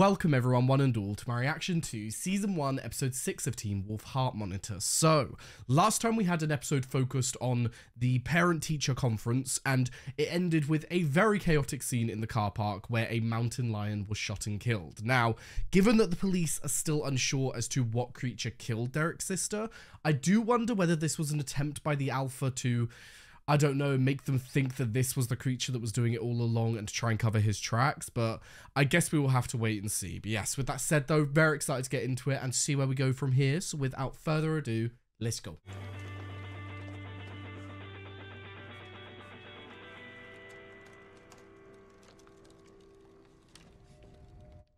Welcome everyone, one and all, to my reaction to Season 1, Episode 6 of Teen Wolf Heart Monitor. So, last time we had an episode focused on the parent-teacher conference, and it ended with a very chaotic scene in the car park where a mountain lion was shot and killed. Now, given that the police are still unsure as to what creature killed Derek's sister, I do wonder whether this was an attempt by the Alpha to I don't know, make them think that this was the creature that was doing it all along and to try and cover his tracks. But I guess we will have to wait and see. But yes, with that said, though, very excited to get into it and see where we go from here. So without further ado, let's go.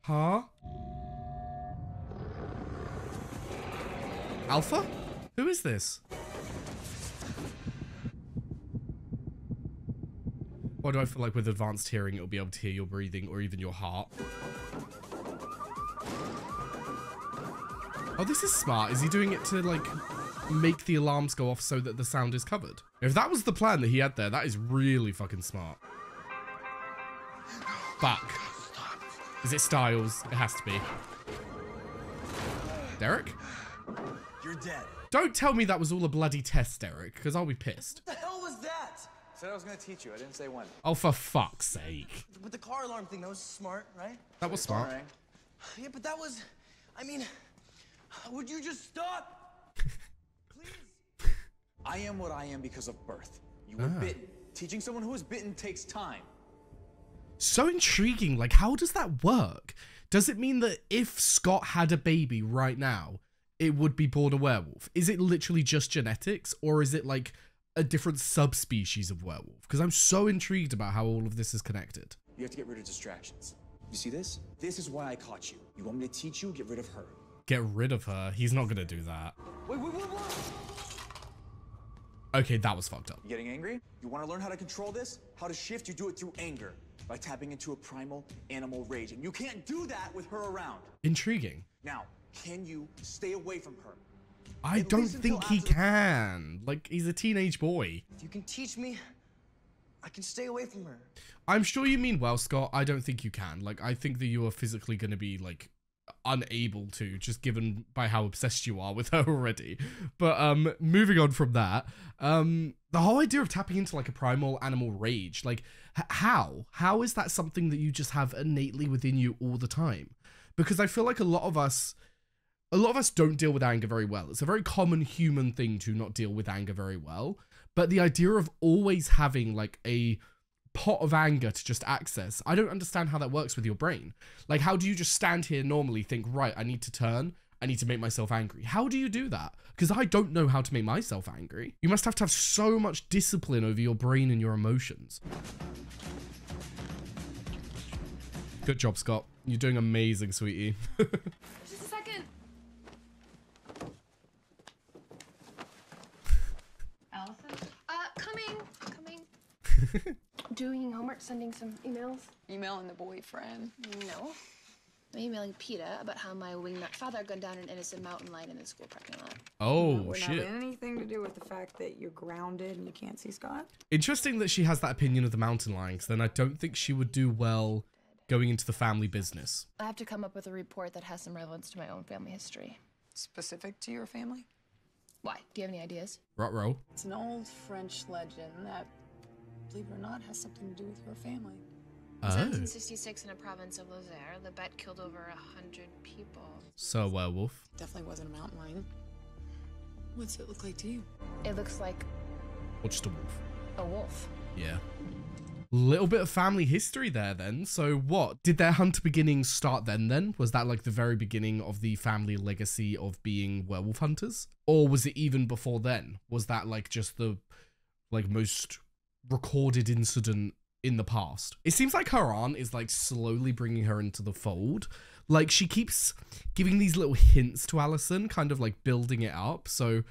Huh? Alpha? Who is this? Why do I feel like with advanced hearing, it'll be able to hear your breathing or even your heart? Oh, this is smart. Is he doing it to, like, make the alarms go off so that the sound is covered? If that was the plan that he had there, that is really fucking smart. Fuck. Is it Stiles? It has to be. Derek? You're dead. Don't tell me that was all a bloody test, Derek, because I'll be pissed. What the hell was that? I said I was gonna teach you. I didn't say when. Oh, for fuck's sake. With the car alarm thing, that was smart, right? That was smart. Alright. Yeah, but that was. I mean, would you just stop? Please. I am what I am because of birth. You were Ah. bitten. Teaching someone who was bitten takes time. so intriguing. Like, how does that work? Does it mean that if Scott had a baby right now, it would be born a werewolf? Is it literally just genetics, or is it like a different subspecies of werewolf? Because I'm so intrigued about how all of this is connected. You have to get rid of distractions. You see this? This is why I caught you. You want me to teach you? Get rid of her. Get rid of her. He's not gonna do that. Wait, wait, wait, wait. Okay, that was fucked up. You getting angry? You want to learn how to control this? How to shift? You do it through anger by tapping into a primal animal rage. And you can't do that with her around. Intriguing. Now, can you stay away from her? I At don't think he can. Like, he's a teenage boy. If you can teach me, I can stay away from her. I'm sure you mean well, Scott. I don't think you can. Like, I think that you are physically going to be, like, unable to, just given by how obsessed you are with her already. But, um, moving on from that, um, the whole idea of tapping into, like, a primal animal rage, like, how? How is that something that you just have innately within you all the time? Because I feel like a lot of us, a lot of us don't deal with anger very well. It's a very common human thing to not deal with anger very well. But the idea of always having like a pot of anger to just access, I don't understand how that works with your brain. Like, how do you just stand here normally, think, right, I need to turn, I need to make myself angry? How do you do that? Because I don't know how to make myself angry. You must have to have so much discipline over your brain and your emotions. Good job, Scott. You're doing amazing, sweetie. Just a second. Allison? Uh, coming. Coming. Doing homework, sending some emails. Emailing the boyfriend. No. I'm emailing PETA about how my wingnut father gunned down an innocent mountain lion in the school parking lot. oh, Would not shit. have anything to do with the fact that you're grounded and you can't see Scott. Interesting that she has that opinion of the mountain lion, 'cause then I don't think she would do well going into the family business. I have to come up with a report that has some relevance to my own family history. Specific to your family? Why? Do you have any ideas? Rot roll. It's an old French legend that, believe it or not, has something to do with your family. In Oh. 1766, in a province of Lozère, the bet killed over a hundred people. So uh, a werewolf. Definitely wasn't a mountain lion. What's it look like to you? It looks like Or just a wolf. a wolf. Yeah. Little bit of family history there then. So what? Did their hunt beginnings start then then? Was that like the very beginning of the family legacy of being werewolf hunters? Or was it even before then? Was that like just the like most recorded incident in the past? It seems like her aunt is like slowly bringing her into the fold. Like she keeps giving these little hints to Allison, kind of like building it up. So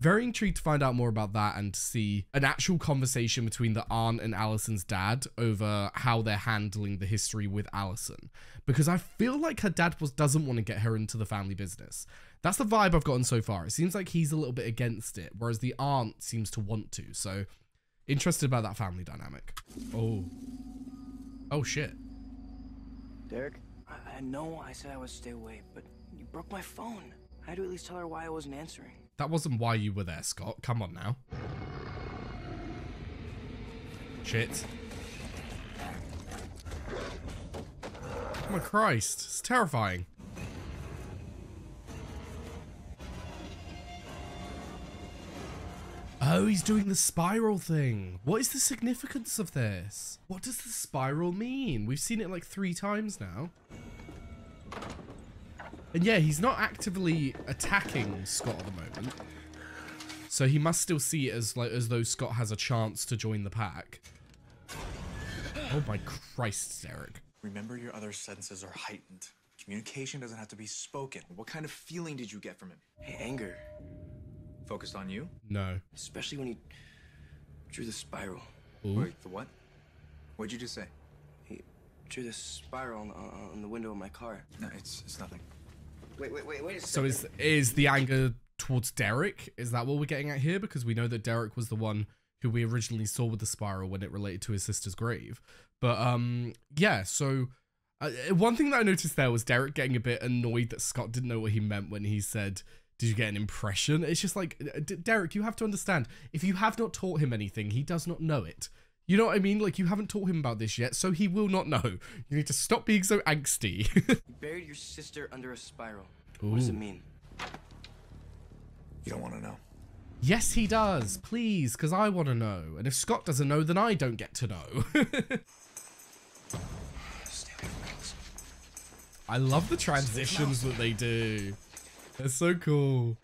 very intrigued to find out more about that and to see an actual conversation between the aunt and Allison's dad over how they're handling the history with Allison. Because I feel like her dad was doesn't want to get her into the family business. That's the vibe I've gotten so far. It seems like he's a little bit against it, whereas the aunt seems to want to. So interested about that family dynamic. Oh. Oh shit. Derek, I I I know I said I would stay away, but you broke my phone. I had to at least tell her why I wasn't answering. That wasn't why you were there, Scott. Come on now. Shit. Oh my Christ. It's terrifying. Oh, he's doing the spiral thing. What is the significance of this? What does the spiral mean? We've seen it like three times now. And yeah, he's not actively attacking Scott at the moment. So he must still see it as like as though Scott has a chance to join the pack. Oh my Christ, Derek. Remember, your other senses are heightened. Communication doesn't have to be spoken. What kind of feeling did you get from him? Hey, anger. Focused on you? No. Especially when he drew the spiral. Ooh. Wait, the what? What'd you just say? He drew the spiral on, on, on the window of my car. No, it's it's nothing. Wait, wait, wait, wait a So is is the anger towards Derek? Is that what we're getting at here? Because we know that Derek was the one who we originally saw with the spiral when it related to his sister's grave. But um, yeah. So uh, one thing that I noticed there was Derek getting a bit annoyed that Scott didn't know what he meant when he said. Did you get an impression? It's just like, uh, D- Derek, you have to understand. If you have not taught him anything, he does not know it. You know what I mean? Like, you haven't taught him about this yet, so he will not know. You need to stop being so angsty. You buried your sister under a spiral. What does it mean? You don't want to know. Yes, he does. Please, because I want to know. And if Scott doesn't know, then I don't get to know. Stay away from girls. I love the transitions that they do. They're so cool.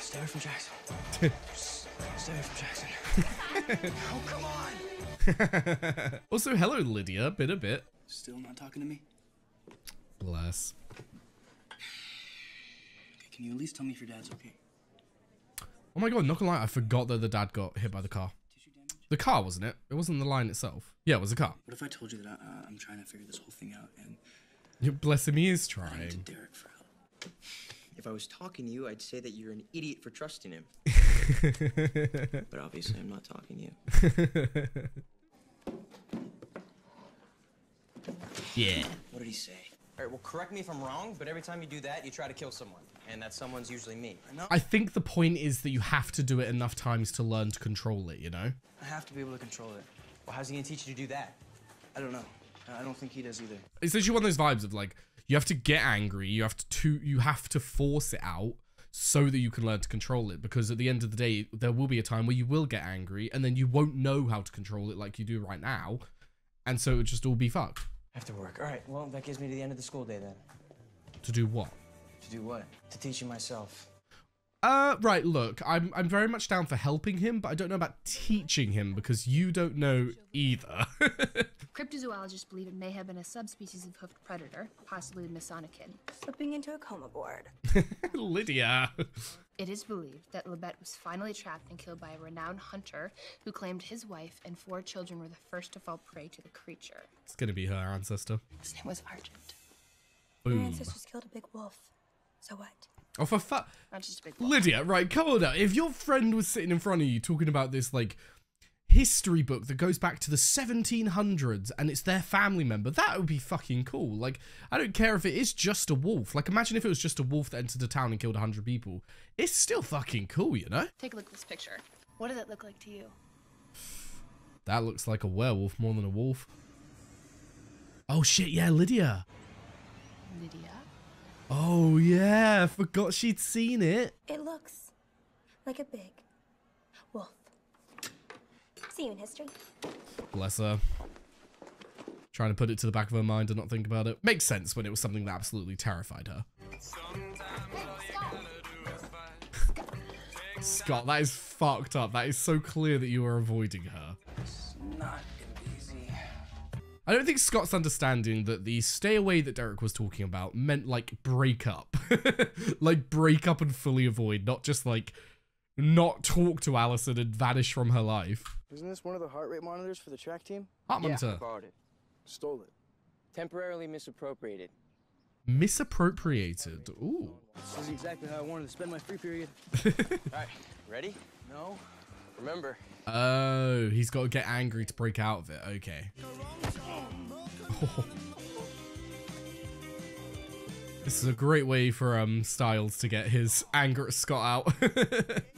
Stay away from Jackson. Stay away from Jackson. oh, come on! also, hello, Lydia. Bit a bit. Still not talking to me? Bless. Okay, can you at least tell me if your dad's okay? Oh my god, not gonna lie, I forgot that the dad got hit by the car. The car, wasn't it? It wasn't the line itself. Yeah, it was a car. What if I told you that I, uh, I'm trying to figure this whole thing out and Yeah, Bless him, he is I'm to trying. Derek for help? If I was talking to you, I'd say that you're an idiot for trusting him. but obviously, I'm not talking to you. yeah. What did he say? All right, well, correct me if I'm wrong, but every time you do that, you try to kill someone. And that someone's usually me. I know. I think the point is that you have to do it enough times to learn to control it, you know? I have to be able to control it. Well, how's he gonna teach you to do that? I don't know. I don't think he does either. it's actually one of those vibes of like you have to get angry you have to, to you have to force it out so that you can learn to control it because at the end of the day there will be a time where you will get angry and then you won't know how to control it like you do right now and so it would just all be fucked I have to work. All right, well, that gives me to the end of the school day then. to do what To do what? To teach you myself. uh right look i'm i'm very much down for helping him but i don't know about teaching him because you don't know either Cryptozoologists believe it may have been a subspecies of hoofed predator, possibly the Mesonychid. Slipping into a coma board. lydia It is believed that La Bête was finally trapped and killed by a renowned hunter who claimed his wife and four children were the first to fall prey to the creature. it's gonna be her ancestor His name was Argent. Your boom ancestors killed a big wolf. So what? oh for fu- Not just a big wolf. Lydia, right, come on now. If your friend was sitting in front of you talking about this, like, history book that goes back to the 1700s and it's their family member, that would be fucking cool. Like, I don't care if it is just a wolf. Like, imagine if it was just a wolf that entered the town and killed 100 people. It's still fucking cool, you know? Take a look at this picture. What does it look like to you? That looks like a werewolf more than a wolf. Oh shit, yeah, Lydia. Lydia? Oh yeah, forgot she'd seen it. It looks like a big wolf. See you in history. Bless her. Trying to put it to the back of her mind and not think about it. Makes sense when it was something that absolutely terrified her. Scott, that is fucked up. That is so clear that you are avoiding her. It's not gonna be easy. I don't think Scott's understanding that the stay away that Derek was talking about meant like break up. like break up and fully avoid, not just like not talk to Allison and vanish from her life. Isn't this one of the heart rate monitors for the track team? Heart Yeah, monitor. borrowed it. Stole it. Temporarily misappropriated. Misappropriated. Ooh. This is exactly how I wanted to spend my free period. All right, ready? No? Remember, Oh, he's got to get angry to break out of it. Okay. This is a great way for um Stiles to get his anger at Scott out.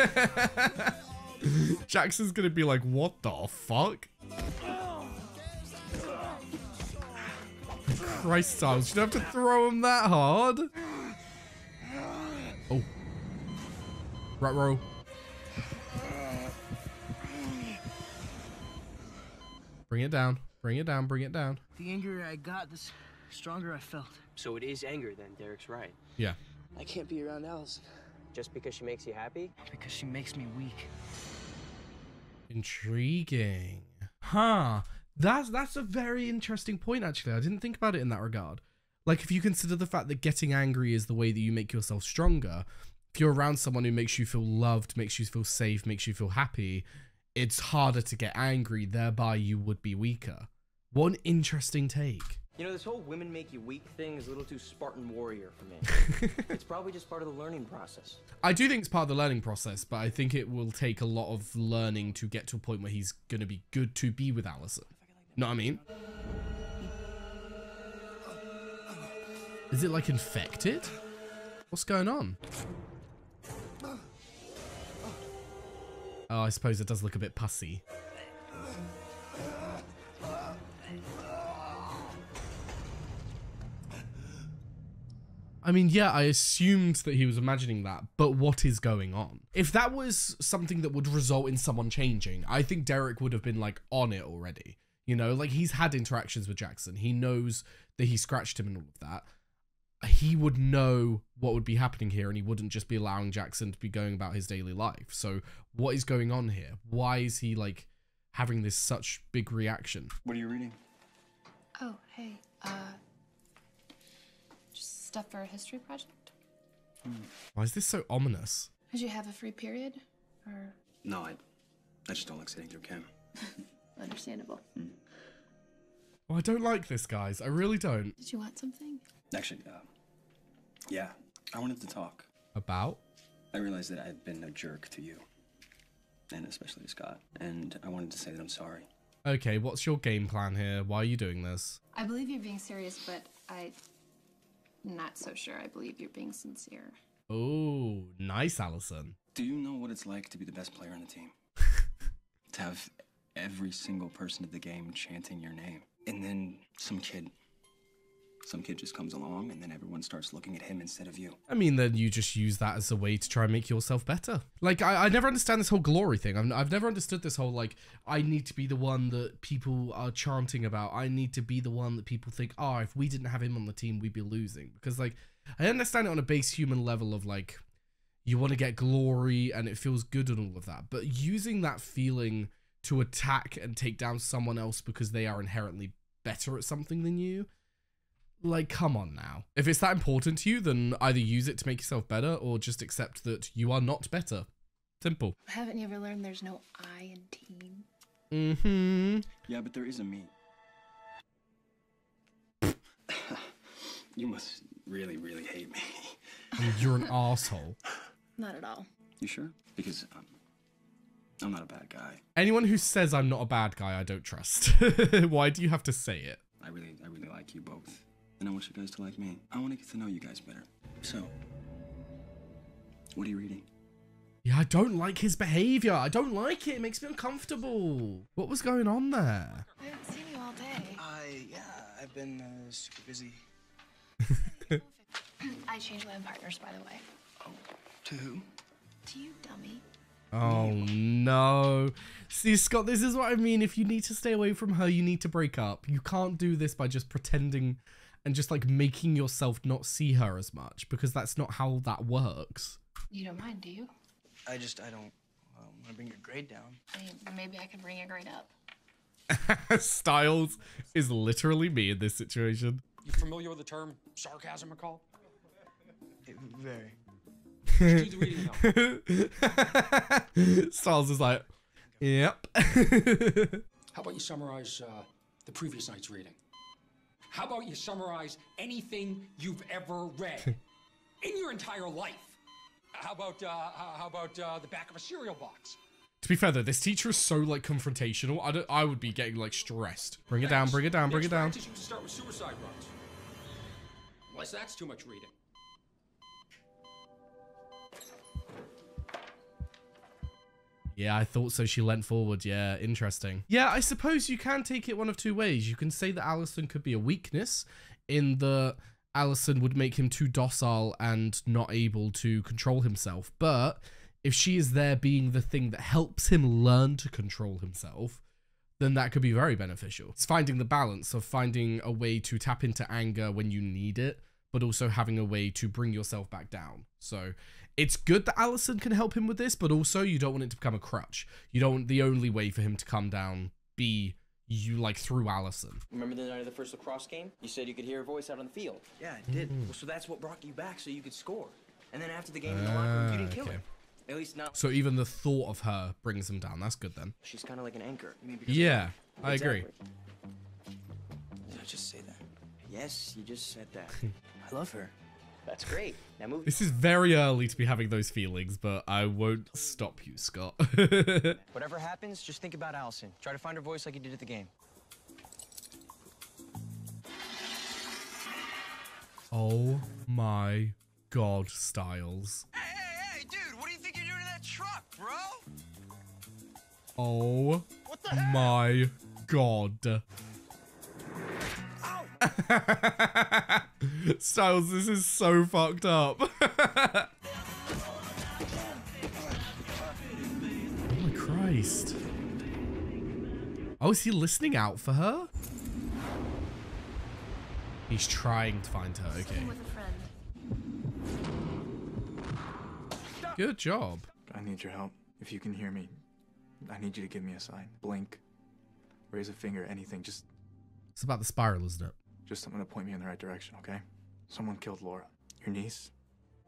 Jackson's gonna be like, what the fuck? Christ, Stiles, you don't have to throw him that hard. Oh. Right row. Bring it down. Bring it down. Bring it down. The angrier I got, the stronger I felt. So it is anger then, Derek's right. Yeah. I can't be around Allison Just because she makes you happy? because she makes me weak. Intriguing. Huh. That's that's a very interesting point actually. I didn't think about it in that regard. Like if you consider the fact that getting angry is the way that you make yourself stronger, if you're around someone who makes you feel loved, makes you feel safe, makes you feel happy, it's harder to get angry, thereby you would be weaker. One interesting take. You know, this whole women make you weak thing is a little too Spartan warrior for me. it's probably just part of the learning process. I do think it's part of the learning process, but I think it will take a lot of learning to get to a point where he's going to be good to be with Allison. Know what I mean? Is it like infected? What's going on? Oh, I suppose it does look a bit pussy. I mean, yeah, I assumed that he was imagining that, but what is going on? If that was something that would result in someone changing, I think Derek would have been like on it already. You know, like he's had interactions with Jackson. He knows that he scratched him and all of that. He would know what would be happening here and he wouldn't just be allowing Jackson to be going about his daily life. So, what is going on here? Why is he like having this such big reaction? What are you reading? Oh, hey. Uh, just stuff for a history project? Why is this so ominous? Did you have a free period? Or No, I, I just don't like sitting through Kim. understandable? Oh, I don't like this, guys. I really don't. Did you want something? Actually, uh, yeah, I wanted to talk. About? I realized that I had been a jerk to you, and especially to Scott, and I wanted to say that I'm sorry. Okay, what's your game plan here? Why are you doing this? I believe you're being serious, but I. Not so sure. I believe you're being sincere. Oh, nice, Allison. Do you know what it's like to be the best player on the team? to have every single person at the game chanting your name, and then some kid, some kid just comes along, and then everyone starts looking at him instead of you. I mean, then you just use that as a way to try and make yourself better. Like, I, I never understand this whole glory thing. I've, I've never understood this whole, like, I need to be the one that people are chanting about. I need to be the one that people think, oh, if we didn't have him on the team, we'd be losing. Because, like, I understand it on a base human level of, like, you want to get glory and it feels good and all of that. But using that feeling to attack and take down someone else because they are inherently better at something than you, like, come on now. If it's that important to you, then either use it to make yourself better or just accept that you are not better. Simple. Haven't you ever learned there's no I in team? Mm-hmm. Yeah, but there is a me. you must really, really hate me. You're an asshole. Not at all. You sure? Because um, I'm not a bad guy. Anyone who says I'm not a bad guy, I don't trust. Why do you have to say it? I really, I really like you both, and I want you guys to like me. I want to get to know you guys better. So, what are you reading? Yeah, I don't like his behavior. I don't like it. It makes me uncomfortable. What was going on there? I haven't seen you all day. I, yeah, I've been uh, super busy. I changed land partners, by the way. To who? To you, dummy. Oh no. See, Scott, this is what I mean. If you need to stay away from her, you need to break up. You can't do this by just pretending and just like making yourself not see her as much because that's not how that works. You don't mind, do you? I just, I don't uh, want to bring your grade down. I maybe I could bring your grade up. Stiles is literally me in this situation. You familiar with the term sarcasm, McCall? Very. Do the reading now. Stiles is like, yep. How about you summarize uh, the previous night's reading? How about you summarize anything you've ever read in your entire life? How about uh, how about uh, the back of a cereal box? To be fair though, this teacher is so like confrontational. I don't. I would be getting like stressed. Bring it down. Bring it down. Bring it down. Next you start with suicide runs. Unless that's too much reading. Yeah, I thought so. She leant forward. Yeah, interesting. Yeah, I suppose you can take it one of two ways. You can say that Allison could be a weakness in the Allison would make him too docile and not able to control himself. But if she is there being the thing that helps him learn to control himself, then that could be very beneficial. It's finding the balance of finding a way to tap into anger when you need it, but also having a way to bring yourself back down. So it's good that Allison can help him with this, but also you don't want it to become a crutch. You don't want the only way for him to come down be you like through Allison. Remember the night of the first lacrosse game? You said you could hear a voice out on the field. Yeah, I did. Well, so that's what brought you back so you could score. And then after the game in the locker room, you didn't kill Ah, okay. her. At least not. So even the thought of her brings him down. That's good then. She's kind of like an anchor. You mean Yeah, her? I agree. Did I just say that? Yes, you just said that. I love her. That's great. Now move. This is very early to be having those feelings, but I won't stop you, Scott. Whatever happens, just think about Allison. Try to find her voice like you did at the game. oh my god, Stiles. Hey, hey, hey, dude, what do you think you're doing in that truck, bro? Oh my god. Stiles, this is so fucked up. oh my Christ. Oh, is he listening out for her? He's trying to find her, okay. With a friend. Good job. I need your help. If you can hear me, I need you to give me a sign. Blink, raise a finger, anything. Just, It's about the spiral, isn't it? Just something to point me in the right direction, okay? Someone killed Laura. Your niece?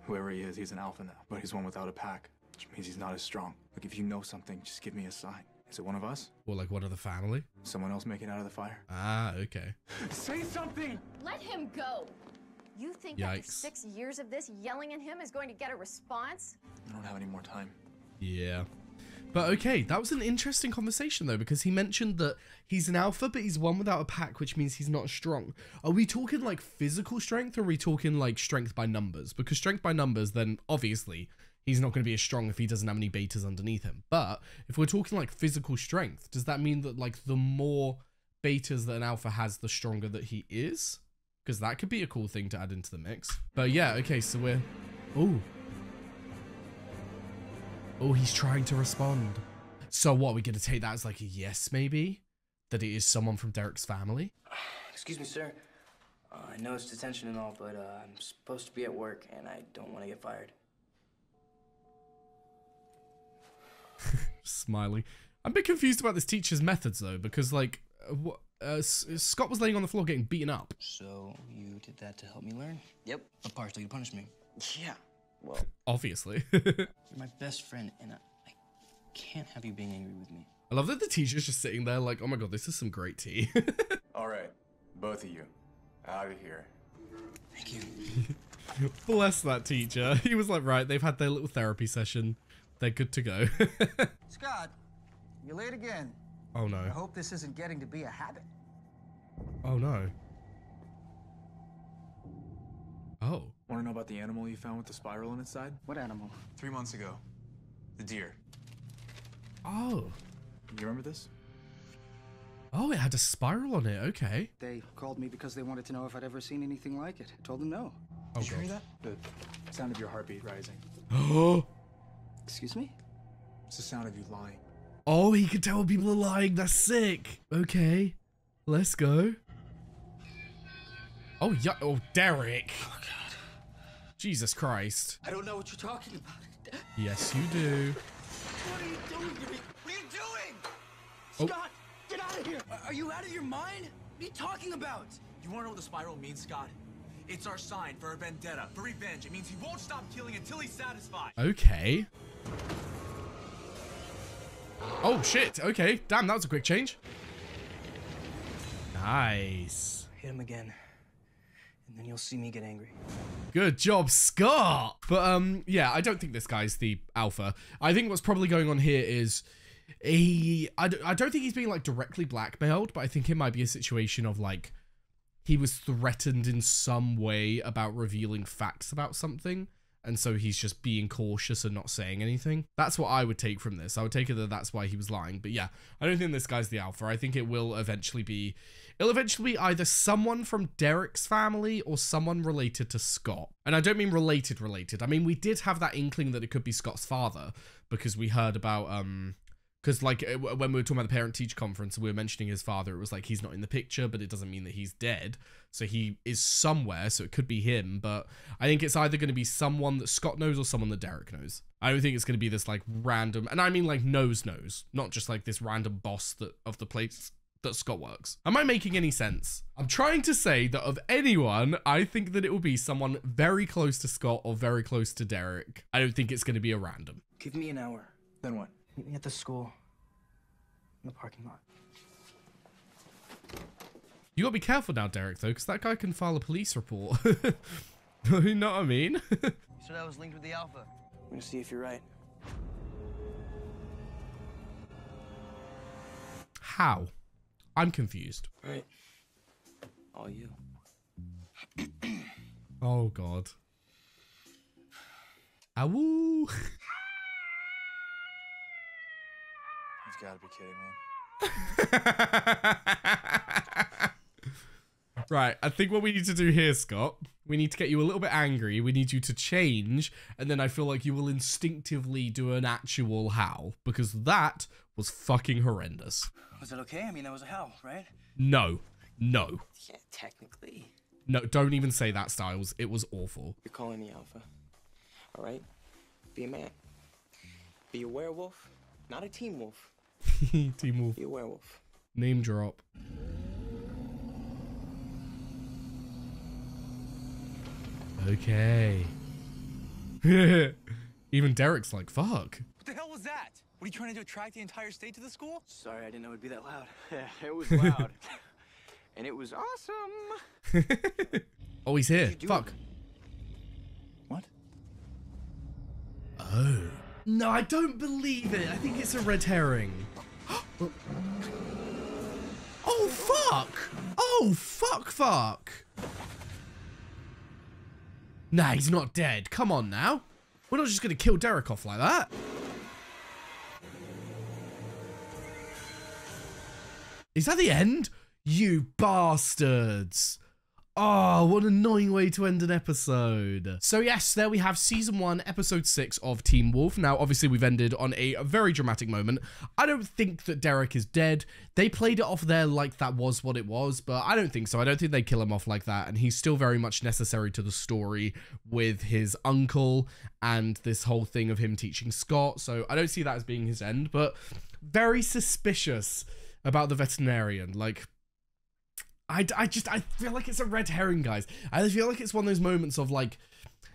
Whoever he is, he's an alpha now, but he's one without a pack, which means he's not as strong. Like, if you know something, just give me a sign. Is it one of us? Or like one of the family? Someone else making out of the fire? Ah, okay. Say something! Let him go. You think after six years of this, yelling at him is going to get a response? I don't have any more time. Yeah. But okay, that was an interesting conversation though, because he mentioned that he's an alpha, but he's one without a pack, which means he's not strong. Are we talking like physical strength, or are we talking like strength by numbers? Because strength by numbers, then obviously he's not going to be as strong if he doesn't have any betas underneath him. But if we're talking like physical strength, does that mean that like the more betas that an alpha has, the stronger that he is? Because that could be a cool thing to add into the mix. But yeah, okay, so we're. Oh. Oh, he's trying to respond. So what, we gonna take that as like a yes, maybe? That it is someone from Derek's family? Excuse me, sir. Uh, I know it's detention and all, but uh, I'm supposed to be at work and I don't want to get fired. Smiling. I'm a bit confused about this teacher's methods though, because like, uh, what, uh, Scott was laying on the floor getting beaten up. So you did that to help me learn? Yep. But partially to punish me. Yeah. Well, Obviously. you're my best friend, and I, I can't have you being angry with me. I love that the teacher's just sitting there like, oh my god, this is some great tea. All right, both of you, out of here. Thank you. Bless that teacher. He was like, right, they've had their little therapy session. They're good to go. Scott, you're late again. oh no. I hope this isn't getting to be a habit. Oh no. Oh. Want to know about the animal you found with the spiral in its side? What animal? Three months ago. The deer. Oh. You remember this? Oh, it had a spiral on it. Okay. They called me because they wanted to know if I'd ever seen anything like it. I told them no. Oh, Did you oh, hear that? The sound of your heartbeat rising. Oh. Excuse me? It's the sound of you lying. Oh, he can tell when people are lying. That's sick. Okay. Let's go. Oh, yeah. Oh, Derek. Oh, God. Jesus Christ. I don't know what you're talking about. Yes, you do. What are you doing to me? What are you doing? Oh. Scott, get out of here! Are- Are you out of your mind? What are you talking about? You wanna know what the spiral means, Scott? It's our sign for a vendetta, for revenge. It means he won't stop killing until he's satisfied. Okay. Oh, shit. Okay. Damn, that was a quick change. Nice. Hit him again, and then you'll see me get angry. Good job, Scott. But um, yeah, I don't think this guy's the alpha. I think what's probably going on here is he I, d- I don't think he's being like directly blackmailed but i think it might be a situation of like he was threatened in some way about revealing facts about something and so he's just being cautious and not saying anything. That's what i would take from this. I would take it that that's why he was lying. But yeah i don't think this guy's the alpha. I think it will eventually be it'll eventually be either someone from derek's family or someone related to scott. And i don't mean related related. I mean we did have that inkling that it could be scott's father because we heard about um because like uh, when we were talking about the parent teacher conference we were mentioning his father it was like he's not in the picture but it doesn't mean that he's dead so he is somewhere so it could be him but i think it's either going to be someone that scott knows or someone that derek knows i don't think it's going to be this like random and i mean like knows knows not just like this random boss that of the place that Scott works. Am I making any sense? I'm trying to say that of anyone, I think that it will be someone very close to Scott or very close to Derek. I don't think it's going to be a random. Give me an hour. Then what? Meet me at the school. In the parking lot. You gotta be careful now, Derek, though, because that guy can file a police report. you know what I mean? So that was linked with the Alpha. I'm gonna see if you're right. How? I'm confused. Right. All you. Oh, God. Awoo! He's gotta be kidding me. Right, I think what we need to do here, Scott, we need to get you a little bit angry. We need you to change, and then I feel like you will instinctively do an actual howl because that was fucking horrendous. Was it okay? I mean, that was a howl, right? No, no, Yeah, technically. no, don't even say that, Stiles. It was awful. You're calling me Alpha. All right? Be a man. Be a werewolf, not a teen wolf. Teen Wolf. Be a werewolf. Name drop. Okay. Even Derek's like, fuck. What the hell was that? What are you trying to do? Attract the entire state to the school? Sorry, I didn't know it'd be that loud. Yeah, it was loud. and it was awesome. Oh, he's here. you do? Fuck. What? Oh. No, I don't believe it. I think it's a red herring. Oh, fuck. Oh, fuck, fuck. Nah, he's not dead. Come on now. We're not just going to kill Derek off like that. Is that the end? You bastards. Oh, what an annoying way to end an episode. So yes, there we have season one, episode six of Teen Wolf. Now, obviously we've ended on a very dramatic moment. I don't think that Derek is dead. They played it off there like that was what it was, but I don't think so. I don't think they kill him off like that. And he's still very much necessary to the story with his uncle and this whole thing of him teaching Scott. So I don't see that as being his end, but very suspicious about the veterinarian. Like, I, I just I feel like it's a red herring, guys. I feel like it's one of those moments of like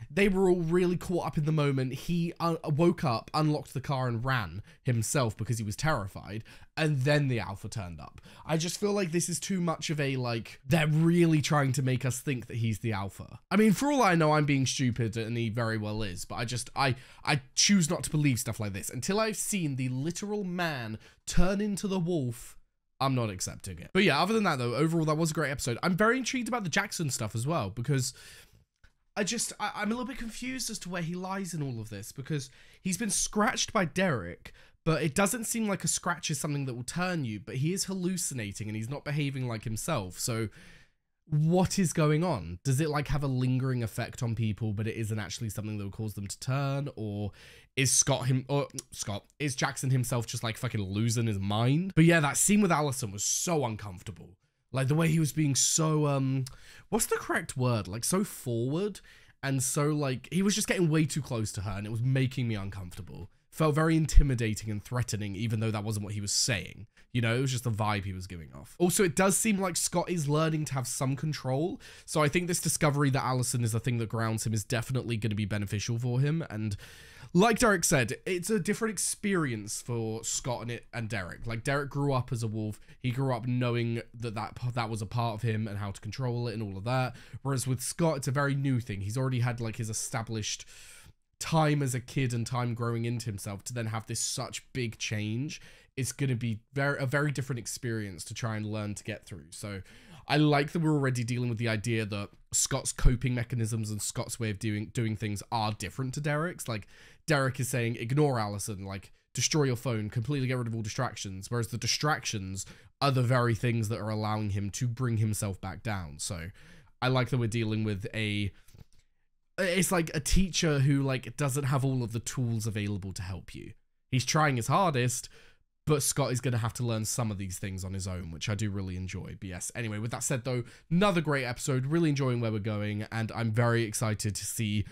they were all really caught up in the moment. He uh, woke up, unlocked the car, and ran himself because he was terrified. And then the alpha turned up. I just feel like this is too much of a like they're really trying to make us think that he's the alpha. I mean, for all I know, I'm being stupid, and he very well is. But I just I I choose not to believe stuff like this until I've seen the literal man turn into the wolf. I'm not accepting it. But yeah, other than that though, overall that was a great episode. I'm very intrigued about the Jackson stuff as well because I just I, I'm a little bit confused as to where he lies in all of this because he's been scratched by Derek, but it doesn't seem like a scratch is something that will turn you. But he is hallucinating and he's not behaving like himself. So what is going on? Does it like have a lingering effect on people, but it isn't actually something that will cause them to turn, or is Scott him or Scott is Jackson himself just like fucking losing his mind? But yeah, that scene with Allison was so uncomfortable. Like the way he was being so um, what's the correct word? Like so forward and so like he was just getting way too close to her, and it was making me uncomfortable. Felt very intimidating and threatening, even though that wasn't what he was saying. You know, it was just the vibe he was giving off. Also, it does seem like Scott is learning to have some control. So I think this discovery that Allison is the thing that grounds him is definitely going to be beneficial for him. And like Derek said, it's a different experience for Scott and it and Derek. Like Derek grew up as a wolf. He grew up knowing that that that was a part of him and how to control it and all of that. Whereas with Scott, it's a very new thing. He's already had like his established time as a kid and time growing into himself to then have this such big change it's going to be very a very different experience to try and learn to get through. So I like that we're already dealing with the idea that Scott's coping mechanisms and Scott's way of doing doing things are different to Derek's. Like Derek is saying, ignore Allison, like destroy your phone, completely get rid of all distractions. Whereas the distractions are the very things that are allowing him to bring himself back down. So I like that we're dealing with a it's like a teacher who like doesn't have all of the tools available to help you. He's trying his hardest, but Scott is going to have to learn some of these things on his own, which I do really enjoy. But yes, anyway, with that said though, another great episode, really enjoying where we're going, and I'm very excited to see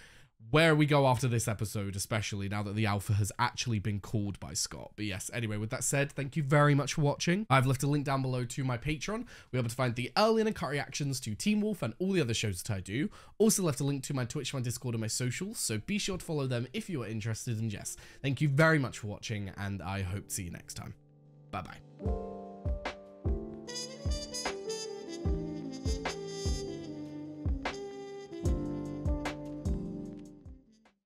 where we go after this episode, especially now that the alpha has actually been called by Scott. But yes, anyway, with that said, thank you very much for watching. I've left a link down below to my Patreon. We're able to find the early and cut reactions to Teen Wolf and all the other shows that I do. Also left a link to my Twitch, my Discord, and my socials, so be sure to follow them if you are interested. And yes, thank you very much for watching, and I hope to see you next time. Bye-bye.